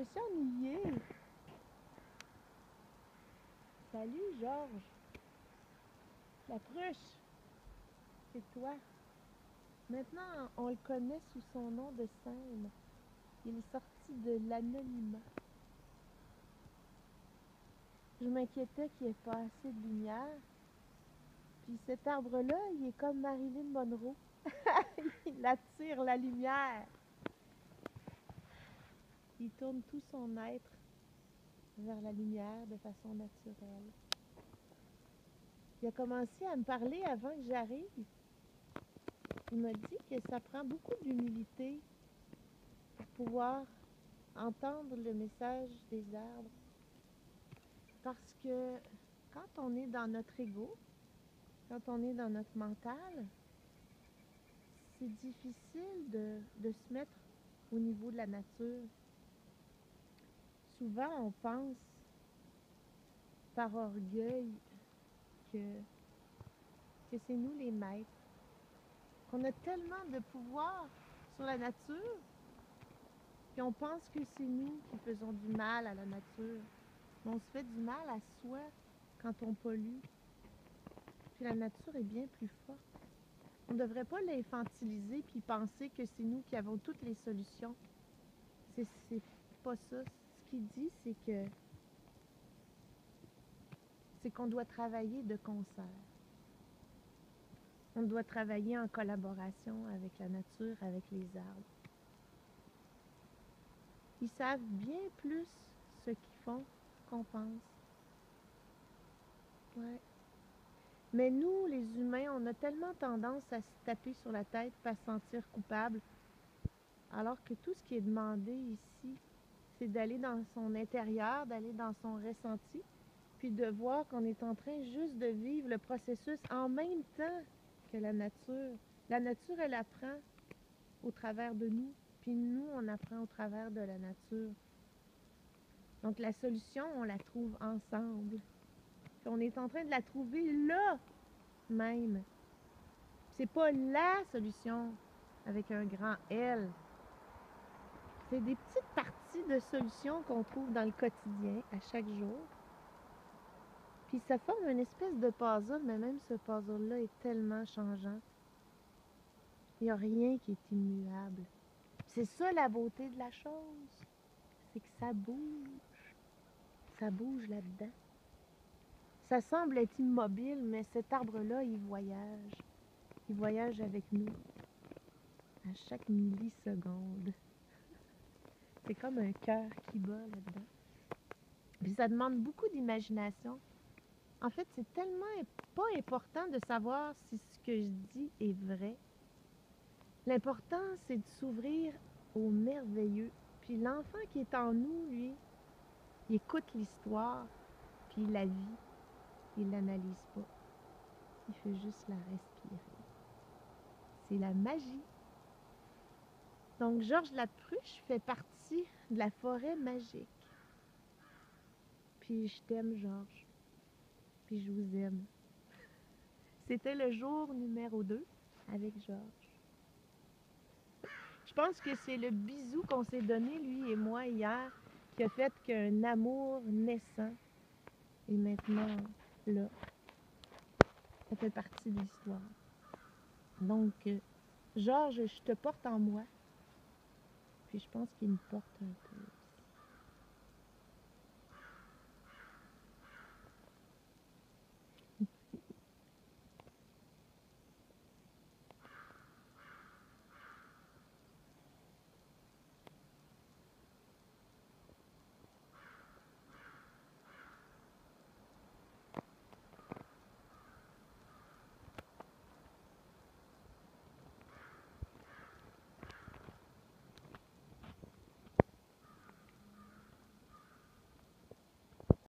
me suis ennuyée. Salut, Georges. La pruche, c'est toi. Maintenant, on le connaît sous son nom de scène. Il est sorti de l'anonymat. Je m'inquiétais qu'il n'y ait pas assez de lumière. Puis cet arbre-là, il est comme Marilyn Monroe. il attire la lumière. Il tourne tout son être vers la lumière de façon naturelle. Il a commencé à me parler avant que j'arrive. Il m'a dit que ça prend beaucoup d'humilité pour pouvoir entendre le message des arbres. Parce que quand on est dans notre ego, quand on est dans notre mental, c'est difficile de, de se mettre au niveau de la nature souvent on pense par orgueil que, que c'est nous les maîtres, qu'on a tellement de pouvoir sur la nature, qu'on pense que c'est nous qui faisons du mal à la nature. Mais on se fait du mal à soi quand on pollue. Puis la nature est bien plus forte. On ne devrait pas l'infantiliser puis penser que c'est nous qui avons toutes les solutions. C'est pas ça dit, c'est que c'est qu'on doit travailler de concert. On doit travailler en collaboration avec la nature, avec les arbres. Ils savent bien plus ce qu'ils font qu'on pense. Ouais. Mais nous, les humains, on a tellement tendance à se taper sur la tête, à se sentir coupable, alors que tout ce qui est demandé ici, c'est d'aller dans son intérieur, d'aller dans son ressenti, puis de voir qu'on est en train juste de vivre le processus en même temps que la nature. La nature, elle apprend au travers de nous, puis nous, on apprend au travers de la nature. Donc la solution, on la trouve ensemble. On est en train de la trouver là même. C'est pas la solution avec un grand L. C'est des petites parties de solutions qu'on trouve dans le quotidien, à chaque jour. Puis ça forme une espèce de puzzle, mais même ce puzzle-là est tellement changeant. Il n'y a rien qui est immuable. C'est ça la beauté de la chose. C'est que ça bouge. Ça bouge là-dedans. Ça semble être immobile, mais cet arbre-là, il voyage. Il voyage avec nous à chaque milliseconde. C'est comme un cœur qui bat là-dedans. Puis ça demande beaucoup d'imagination. En fait, c'est tellement pas important de savoir si ce que je dis est vrai. L'important, c'est de s'ouvrir au merveilleux. Puis l'enfant qui est en nous, lui, il écoute l'histoire, puis la vie, il l'analyse pas. Il fait juste la respirer. C'est la magie. Donc, Georges Lapruche fait partie de la forêt magique. Puis, je t'aime, Georges. Puis, je vous aime. C'était le jour numéro 2 avec Georges. Je pense que c'est le bisou qu'on s'est donné, lui et moi, hier, qui a fait qu'un amour naissant est maintenant là. Ça fait partie de l'histoire. Donc, Georges, je te porte en moi. Puis je pense qu'il me porte un peu.